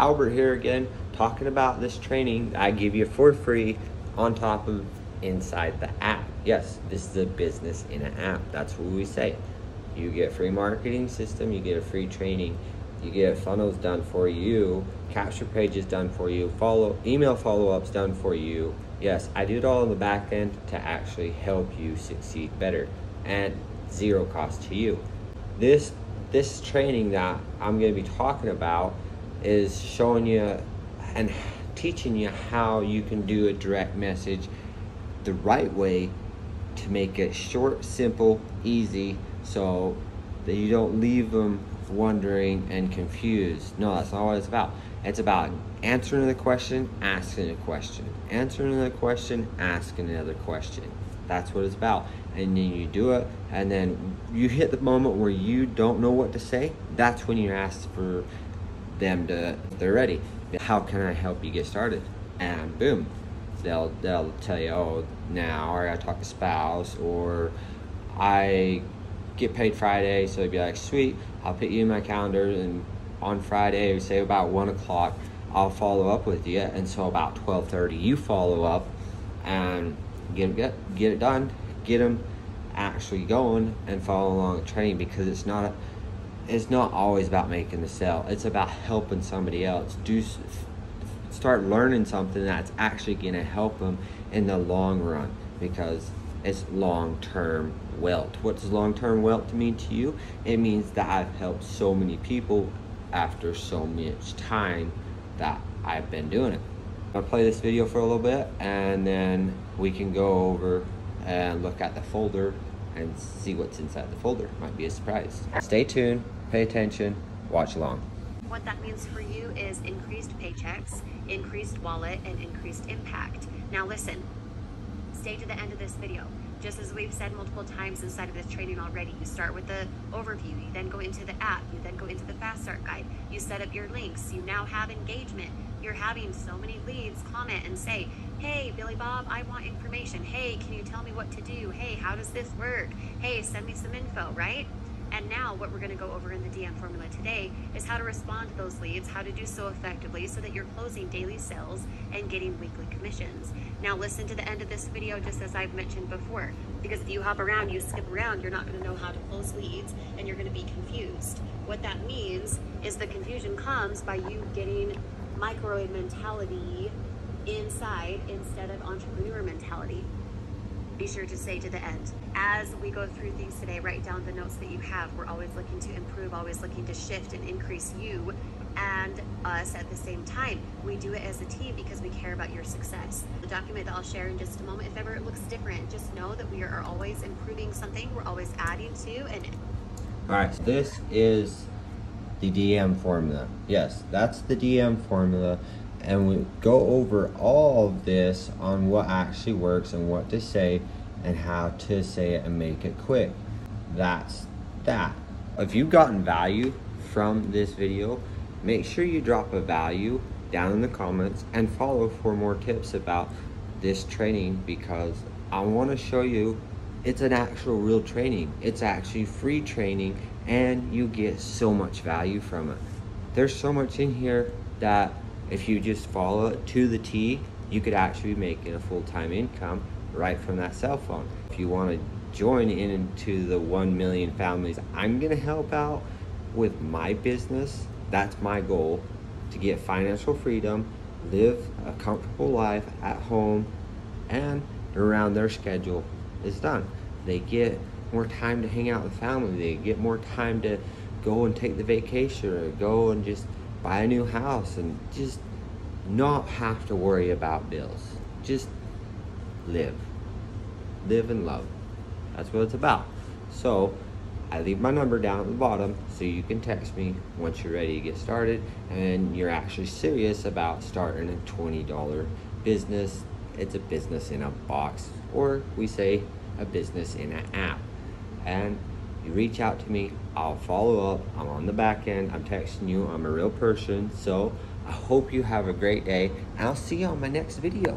Albert here again, talking about this training I give you for free on top of inside the app. Yes, this is a business in an app. That's what we say. You get free marketing system, you get a free training, you get funnels done for you, capture pages done for you, follow email follow-ups done for you. Yes, I do it all on the back end to actually help you succeed better and zero cost to you. This this training that I'm going to be talking about is showing you and teaching you how you can do a direct message the right way to make it short, simple, easy, so that you don't leave them wondering and confused. No, that's not what it's about. It's about answering the question, asking a question, answering the question, asking another question. That's what it's about. And then you do it, and then you hit the moment where you don't know what to say. That's when you ask for them to, they're ready. How can I help you get started? And boom, they'll they'll tell you, oh, now or I talk to spouse, or I get paid Friday, so they'd be like, sweet, I'll put you in my calendar, and on Friday, say about one o'clock, I'll follow up with you, and so about twelve thirty, you follow up, and get get get it done, get them actually going, and follow along the training because it's not. A, it's not always about making the sale. It's about helping somebody else do start learning something that's actually going to help them in the long run because it's long-term wealth. What does long-term wealth mean to you? It means that I've helped so many people after so much time that I've been doing it. I'll play this video for a little bit and then we can go over and look at the folder and see what's inside the folder. Might be a surprise. Stay tuned, pay attention, watch along. What that means for you is increased paychecks, increased wallet, and increased impact. Now listen, stay to the end of this video. Just as we've said multiple times inside of this training already, you start with the overview, you then go into the app, you then go into the fast start guide, you set up your links, you now have engagement. You're having so many leads comment and say, hey, Billy Bob, I want information. Hey, can you tell me what to do? Hey, how does this work? Hey, send me some info, right? And now what we're going to go over in the DM formula today is how to respond to those leads, how to do so effectively so that you're closing daily sales and getting weekly commissions. Now listen to the end of this video just as I've mentioned before, because if you hop around, you skip around, you're not going to know how to close leads and you're going to be confused. What that means is the confusion comes by you getting microwave mentality inside instead of entrepreneur mentality be sure to stay to the end. As we go through things today, write down the notes that you have. We're always looking to improve, always looking to shift and increase you and us at the same time. We do it as a team because we care about your success. The document that I'll share in just a moment, if ever it looks different, just know that we are always improving something. We're always adding to and all right, so this is the DM formula. Yes, that's the DM formula and we go over all of this on what actually works and what to say and how to say it and make it quick. That's that. If you've gotten value from this video, make sure you drop a value down in the comments and follow for more tips about this training because I want to show you it's an actual real training. It's actually free training and you get so much value from it. There's so much in here that if you just follow it to the T, you could actually be making a full-time income right from that cell phone. If you want to join in into the 1 million families I'm going to help out with my business, that's my goal to get financial freedom, live a comfortable life at home and around their schedule is done. They get more time to hang out with family. They get more time to go and take the vacation or go and just buy a new house and just not have to worry about bills. Just live. Live and love. That's what it's about. So I leave my number down at the bottom so you can text me once you're ready to get started and you're actually serious about starting a $20 business. It's a business in a box, or we say a business in an app. And you reach out to me, I'll follow up. I'm on the back end, I'm texting you, I'm a real person. So I hope you have a great day, I'll see you on my next video.